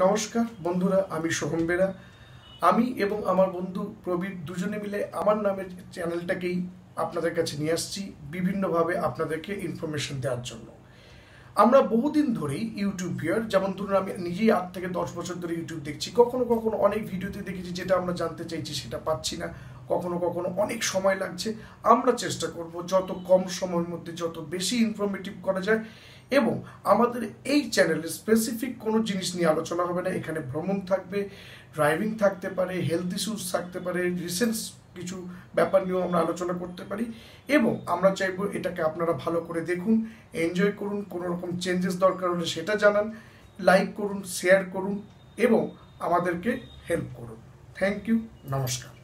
নমস্কার, বন্ধুরা, আমি সোহম বেরা। আমি এবং আমার বন্ধু প্রবীর দুজনে মিলে আমার নামের চ্যানেলটাকেই আপনাদের কাছে নিয়ে আসছি বিভিন্নভাবে আপনাদেরকে ইনফরমেশন দেওয়ার জন্য। আমরা বহুদিন ধরেই ইউটিউব ভিয়ার যেমন ধরুন আমি নিজেই আট থেকে দশ বছর ধরে ইউটিউব দেখছি। কখনো কখনো অনেক ভিডিওতে দেখেছি যেটা আমরা জানতে চাইছি সেটা পাচ্ছি না। কখনো কখনো অনেক সময় লাগছে। আমরা চেষ্টা করব যত কম সময়ের মধ্যে যত বেশি ইনফরমেটিভ করা যায় এবং আমাদের এই চ্যানেলে স্পেসিফিক কোনো জিনিস নিয়ে আলোচনা হবে না। এখানে ভ্রমণ থাকবে ড্রাইভিং থাকতে পারে হেলথ ইস্যুস থাকতে পারে রিসেন্স কিছু ব্যাপার নিয়েও আমরা আলোচনা করতে পারি এবং আমরা চাইব এটাকে আপনারা ভালো করে দেখুন এনজয় করুন, কোনো রকম চেঞ্জেস দরকার হলে সেটা জানান লাইক করুন শেয়ার করুন এবং আমাদেরকে হেল্প করুন। থ্যাংক ইউ নমস্কার।